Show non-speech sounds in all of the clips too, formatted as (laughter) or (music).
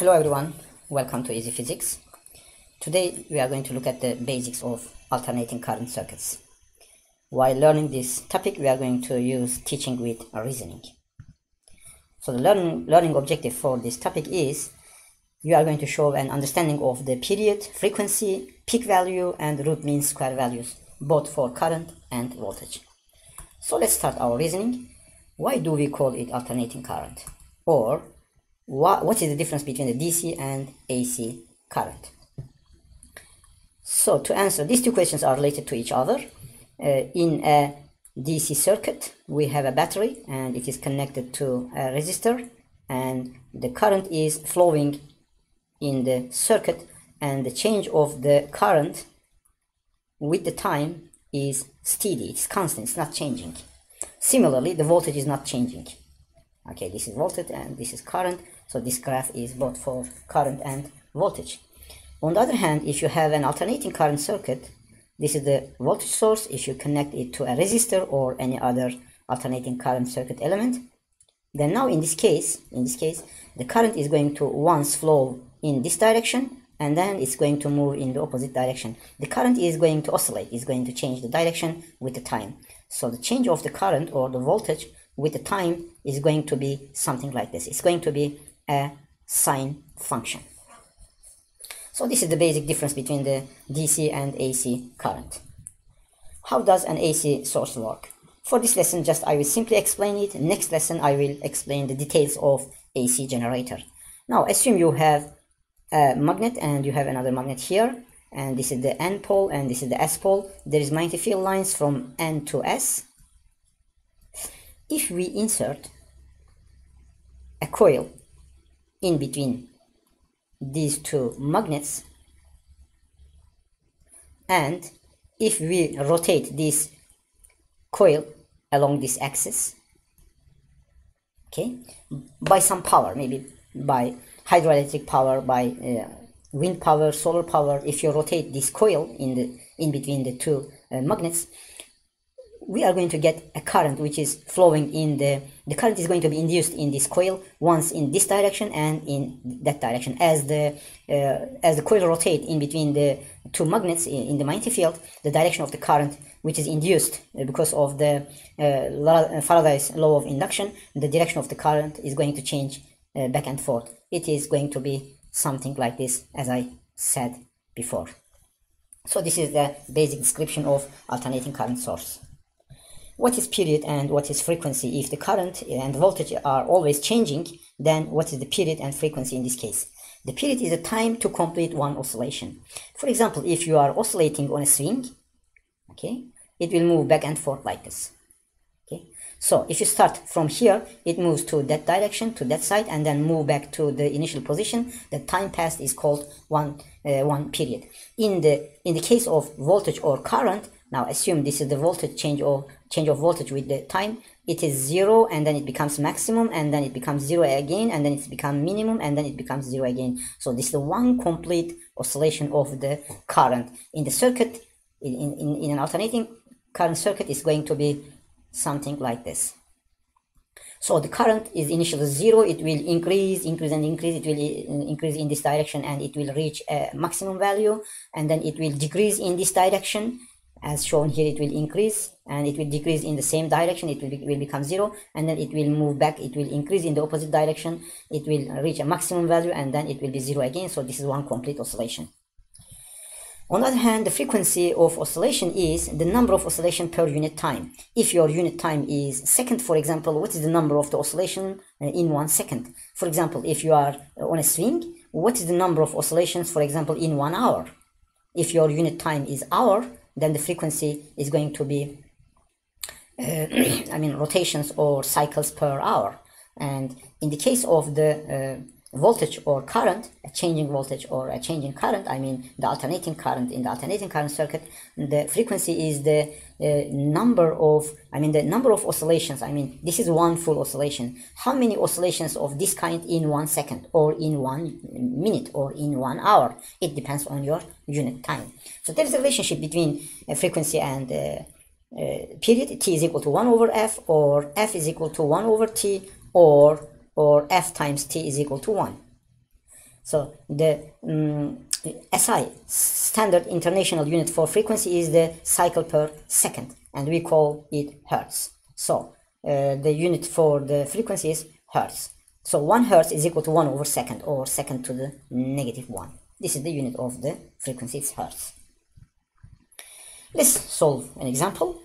Hello everyone, welcome to Easy Physics. Today we are going to look at the basics of alternating current circuits. While learning this topic, we are going to use teaching with reasoning. So the learning, learning objective for this topic is you are going to show an understanding of the period, frequency, peak value and root mean square values, both for current and voltage. So let's start our reasoning. Why do we call it alternating current? Or what, what is the difference between the DC and AC current? So to answer, these two questions are related to each other. Uh, in a DC circuit, we have a battery and it is connected to a resistor and the current is flowing in the circuit and the change of the current with the time is steady, it's constant, it's not changing. Similarly, the voltage is not changing. Okay, this is voltage and this is current, so this graph is both for current and voltage. On the other hand, if you have an alternating current circuit, this is the voltage source. If you connect it to a resistor or any other alternating current circuit element, then now in this case, in this case, the current is going to once flow in this direction and then it's going to move in the opposite direction. The current is going to oscillate, it's going to change the direction with the time. So the change of the current or the voltage with the time is going to be something like this. It's going to be a sine function. So this is the basic difference between the DC and AC current. How does an AC source work? For this lesson, just I will simply explain it. Next lesson, I will explain the details of AC generator. Now, assume you have a magnet and you have another magnet here and this is the N pole and this is the S pole. There is magnetic field lines from N to S. If we insert a coil in between these two magnets. And if we rotate this coil along this axis okay by some power maybe by hydroelectric power by uh, wind power solar power if you rotate this coil in the in between the two uh, magnets we are going to get a current which is flowing in the the current is going to be induced in this coil once in this direction and in that direction. As the uh, as the coil rotate in between the two magnets in, the magnetic field the direction of the current which is induced uh, because of the uh, Faraday's law of induction the direction of the current is going to change uh, back and forth. It is going to be something like this as I said before. So this is the basic description of alternating current source what is period and what is frequency. If the current and voltage are always changing, then what is the period and frequency in this case? The period is the time to complete one oscillation. For example, if you are oscillating on a swing, okay, it will move back and forth like this. Okay, so if you start from here, it moves to that direction, to that side, and then move back to the initial position. The time passed is called one uh, one period. In the in the case of voltage or current, now assume this is the voltage change or change of voltage with the time. It is zero and then it becomes maximum and then it becomes zero again and then it becomes minimum and then it becomes zero again. So this is the one complete oscillation of the current. In the circuit, in, in, in an alternating current circuit is going to be something like this. So the current is initially zero, it will increase, increase and increase, it will uh, increase in this direction and it will reach a maximum value and then it will decrease in this direction as shown here it will increase and it will decrease in the same direction. It will, be, will become zero and then it will move back. It will increase in the opposite direction. It will reach a maximum value and then it will be zero again. So this is one complete oscillation. On the other hand the frequency of oscillation is the number of oscillation per unit time. If your unit time is second for example what is the number of the oscillation uh, in one second? For example if you are on a swing what is the number of oscillations for example in one hour? If your unit time is hour then the frequency is going to be uh, (clears throat) I mean rotations or cycles per hour. And in the case of the uh, voltage or current, a changing voltage or a changing current, I mean the alternating current in the alternating current circuit, the frequency is the uh, number of, I mean the number of oscillations, I mean this is one full oscillation. How many oscillations of this kind in one second or in one minute or in one hour? It depends on your unit time. So there is a relationship between uh, frequency and uh, uh period, t is equal to 1 over f or f is equal to 1 over t or or f times t is equal to 1. So the um, SI, Standard International Unit for Frequency, is the cycle per second, and we call it Hertz. So uh, the unit for the frequency is Hertz. So 1 Hertz is equal to 1 over second, or second to the negative 1. This is the unit of the frequency, it's Hertz. Let's solve an example.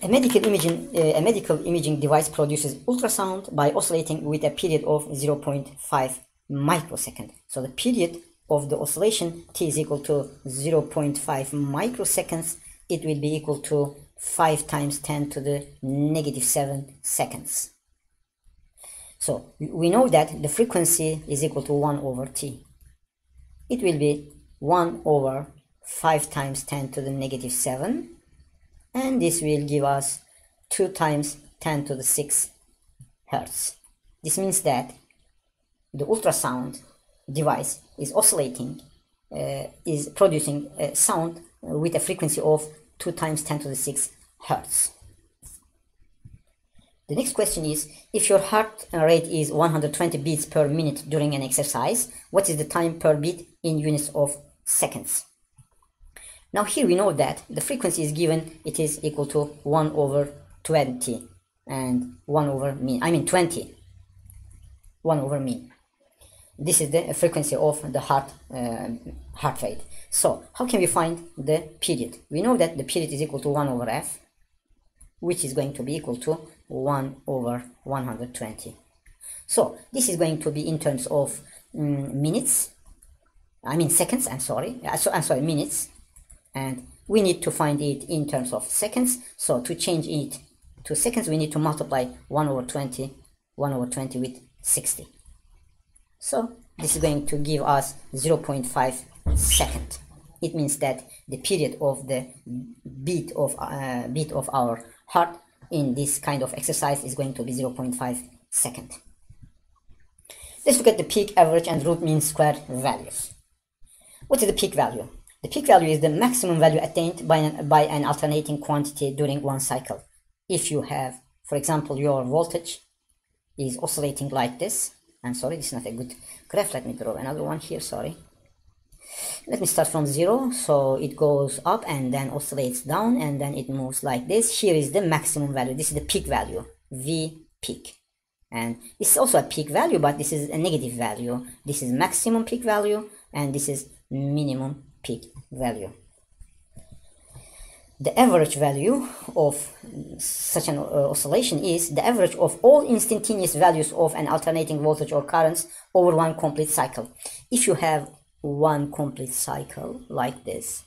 A medical imaging, uh, a medical imaging device produces ultrasound by oscillating with a period of 0.5 microsecond. So the period of the oscillation t is equal to 0.5 microseconds. It will be equal to 5 times 10 to the negative 7 seconds. So we know that the frequency is equal to 1 over t. It will be 1 over 5 times 10 to the negative 7 and this will give us 2 times 10 to the 6 hertz. This means that the ultrasound device is oscillating, uh, is producing sound with a frequency of 2 times 10 to the 6 hertz. The next question is, if your heart rate is 120 beats per minute during an exercise, what is the time per beat in units of seconds? Now here we know that the frequency is given, it is equal to 1 over 20 and 1 over mean, I mean 20, 1 over mean. This is the frequency of the heart, uh, heart rate. So how can we find the period? We know that the period is equal to 1 over f, which is going to be equal to 1 over 120. So this is going to be in terms of um, minutes, I mean seconds, I'm sorry, I'm sorry, minutes, and we need to find it in terms of seconds. So to change it to seconds we need to multiply 1 over 20 1 over 20 with 60 so this is going to give us 0.5 second. It means that the period of the beat of uh, beat of our heart in this kind of exercise is going to be 0.5 second. Let's look at the peak average and root mean square values. What is the peak value the peak value is the maximum value attained by an, by an alternating quantity during one cycle. If you have, for example, your voltage is oscillating like this, I'm sorry, this is not a good graph, let me draw another one here, sorry. Let me start from zero, so it goes up and then oscillates down and then it moves like this. Here is the maximum value, this is the peak value, V peak. And this is also a peak value, but this is a negative value. This is maximum peak value and this is minimum peak value. The average value of such an uh, oscillation is the average of all instantaneous values of an alternating voltage or currents over one complete cycle. If you have one complete cycle like this,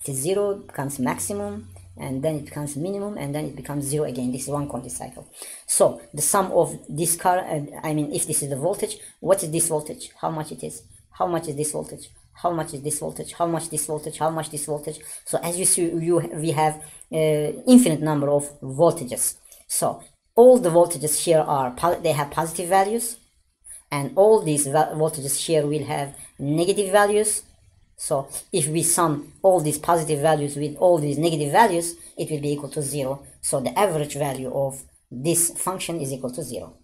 it is zero becomes maximum and then it becomes minimum and then it becomes zero again. This is one complete cycle. So the sum of this current uh, i mean if this is the voltage what is this voltage? How much it is? How much is this voltage how much is this voltage how much this voltage how much this voltage? So as you see you we have uh, infinite number of voltages. So all the voltages here are they have positive values and all these voltages here will have negative values. So if we sum all these positive values with all these negative values it will be equal to zero. So the average value of this function is equal to zero.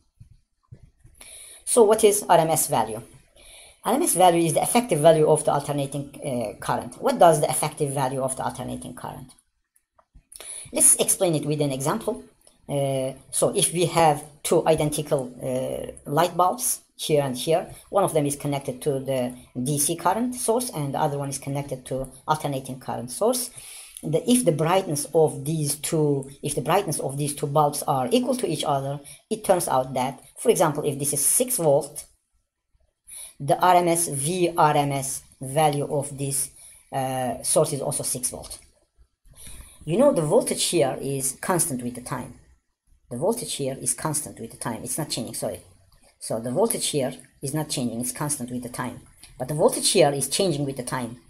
So what is RMS value RMS value is the effective value of the alternating uh, current. What does the effective value of the alternating current? Let's explain it with an example. Uh, so if we have two identical uh, light bulbs here and here, one of them is connected to the DC current source and the other one is connected to alternating current source. The, if the brightness of these two if the brightness of these two bulbs are equal to each other, it turns out that, for example, if this is 6 volt the RMS VRMS value of this uh, source is also 6 volt. You know the voltage here is constant with the time. The voltage here is constant with the time. It's not changing, sorry. So the voltage here is not changing, it's constant with the time. But the voltage here is changing with the time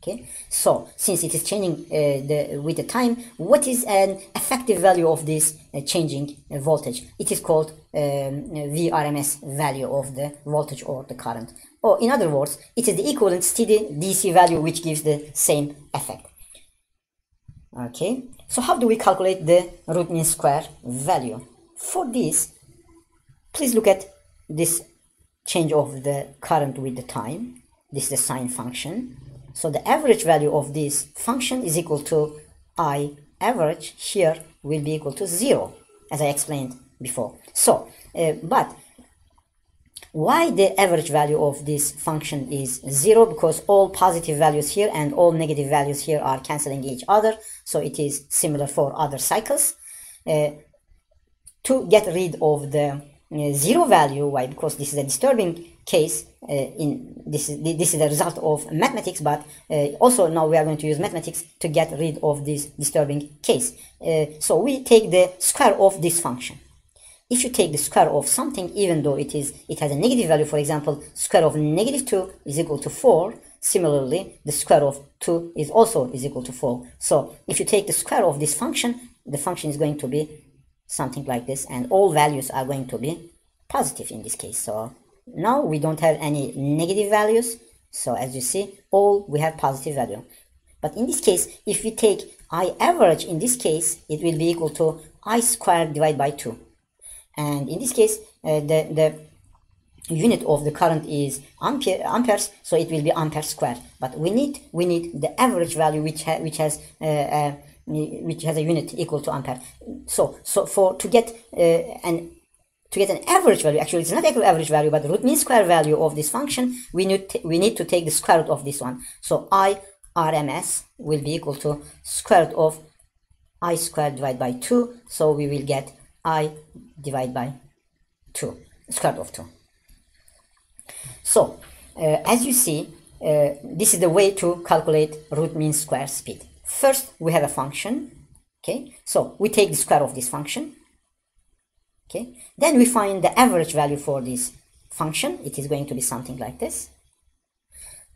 okay? So since it is changing uh, the with the time what is an effective value of this uh, changing uh, voltage? It is called um, vrms value of the voltage or the current. Or in other words it is the equivalent steady dc value which gives the same effect. Okay? So how do we calculate the root mean square value? For this please look at this change of the current with the time. This is the sine function so the average value of this function is equal to i. Average here will be equal to zero as I explained before. So uh, but why the average value of this function is zero? Because all positive values here and all negative values here are canceling each other. So it is similar for other cycles. Uh, to get rid of the zero value. Why? Because this is a disturbing case uh, in this is this is the result of mathematics but uh, also now we are going to use mathematics to get rid of this disturbing case. Uh, so we take the square of this function. If you take the square of something even though it is it has a negative value for example square of negative 2 is equal to 4 similarly the square of 2 is also is equal to 4 so if you take the square of this function the function is going to be something like this and all values are going to be positive in this case. So now we don't have any negative values. So as you see all we have positive value. But in this case if we take i average in this case it will be equal to i squared divided by 2 and in this case uh, the the unit of the current is ampere amperes so it will be ampere square but we need we need the average value which ha which has uh, uh, which has a unit equal to ampere. So so for to get uh, an to get an average value actually it's not average value but root mean square value of this function we need we need to take the square root of this one. So i rms will be equal to square root of i squared divided by 2 so we will get i divided by 2 square root of 2 so uh, as you see uh, this is the way to calculate root mean square speed first we have a function okay? So we take the square of this function okay? Then we find the average value for this function. It is going to be something like this.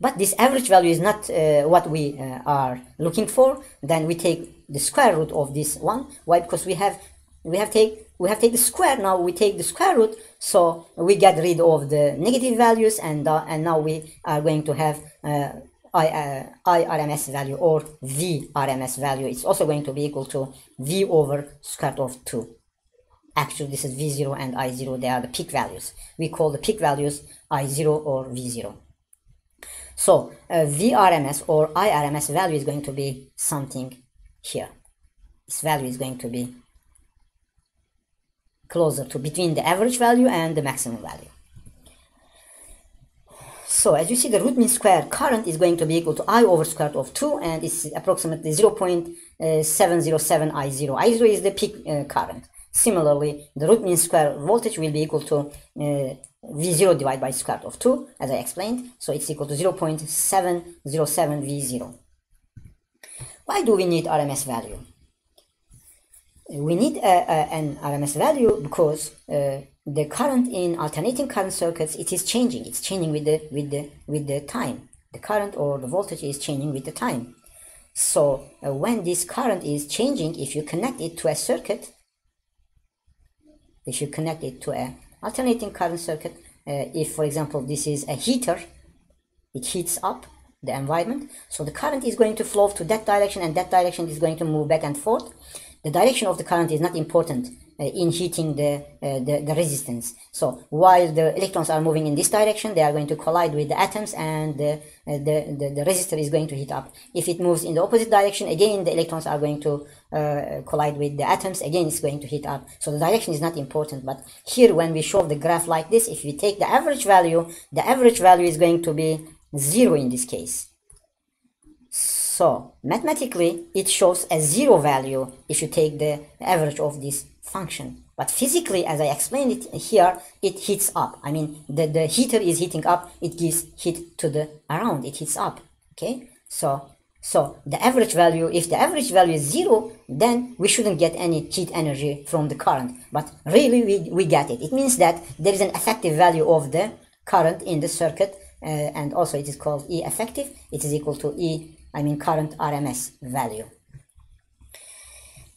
But this average value is not uh, what we uh, are looking for. Then we take the square root of this one. Why? Because we have we have take we have take the square. Now we take the square root. So we get rid of the negative values and uh, and now we are going to have uh, I, uh, I RMS value or V RMS value. It's also going to be equal to V over square root of 2 actually this is V0 and I0 they are the peak values. We call the peak values I0 or V0 so uh, VRMS or IRMS value is going to be something here. This value is going to be closer to between the average value and the maximum value. So as you see the root mean square current is going to be equal to I over square root of 2 and it's approximately 0.707 I0. I0 is the peak uh, current. Similarly, the root mean square voltage will be equal to uh, V0 divided by square root of 2 as I explained. So it's equal to 0.707 V0. Why do we need RMS value? we need a, a, an RMS value because uh, the current in alternating current circuits it is changing. It's changing with the with the with the time. The current or the voltage is changing with the time. So uh, when this current is changing if you connect it to a circuit if you connect it to a alternating current circuit uh, if for example this is a heater it heats up the environment. So the current is going to flow to that direction and that direction is going to move back and forth the direction of the current is not important uh, in heating the, uh, the, the resistance. So while the electrons are moving in this direction, they are going to collide with the atoms and the, uh, the, the, the, resistor is going to heat up. If it moves in the opposite direction, again the electrons are going to uh, collide with the atoms, again it's going to heat up. So the direction is not important, but here when we show the graph like this, if we take the average value, the average value is going to be zero in this case. So mathematically, it shows a zero value if you take the average of this function. But physically, as I explained it here, it heats up. I mean, the, the heater is heating up, it gives heat to the around, it heats up. Okay, so so the average value, if the average value is zero, then we shouldn't get any heat energy from the current. But really, we, we get it. It means that there is an effective value of the current in the circuit, uh, and also it is called E effective. It is equal to E I mean current RMS value.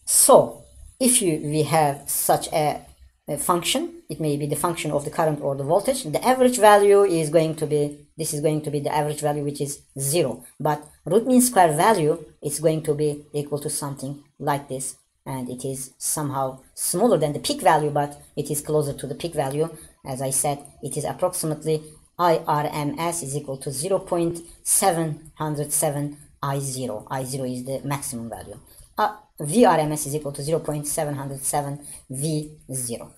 So if you we have such a, a, function, it may be the function of the current or the voltage, the average value is going to be, this is going to be the average value which is zero. But root mean square value is going to be equal to something like this and it is somehow smaller than the peak value but it is closer to the peak value as I said it is approximately IRMS is equal to 0.707 I0 I0 is the maximum value uh, VRMS is equal to 0.707 V0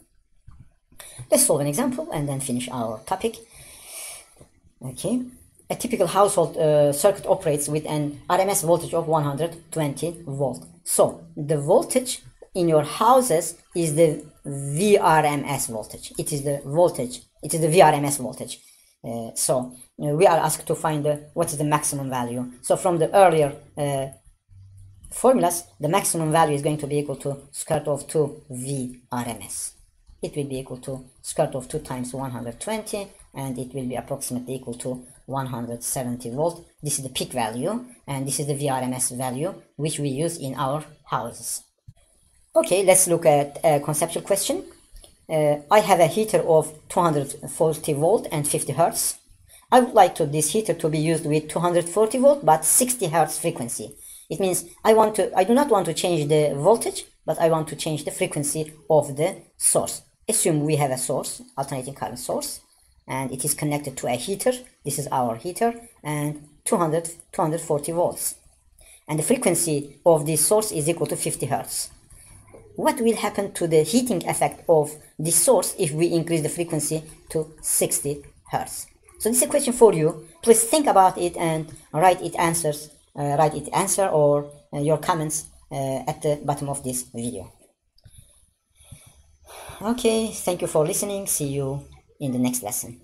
let's solve an example and then finish our topic okay a typical household uh, circuit operates with an RMS voltage of 120 volt. So the voltage in your houses is the VRMS voltage. It is the voltage. It is the VRMS voltage. Uh, so we are asked to find the, what is the maximum value. So from the earlier uh, formulas, the maximum value is going to be equal to square root of 2 VRMS. It will be equal to square root of 2 times 120 and it will be approximately equal to 170 volt this is the peak value and this is the vrms value which we use in our houses okay let's look at a conceptual question uh, i have a heater of 240 volt and 50 hertz i would like to this heater to be used with 240 volt but 60 hertz frequency. It means i want to i do not want to change the voltage but i want to change the frequency of the source. Assume we have a source alternating current source and it is connected to a heater. This is our heater and 200 240 volts. And the frequency of this source is equal to 50 hertz. What will happen to the heating effect of this source if we increase the frequency to 60 hertz so this is a question for you. Please think about it and write it answers uh, write it answer or uh, your comments uh, at the bottom of this video. Okay thank you for listening. See you in the next lesson.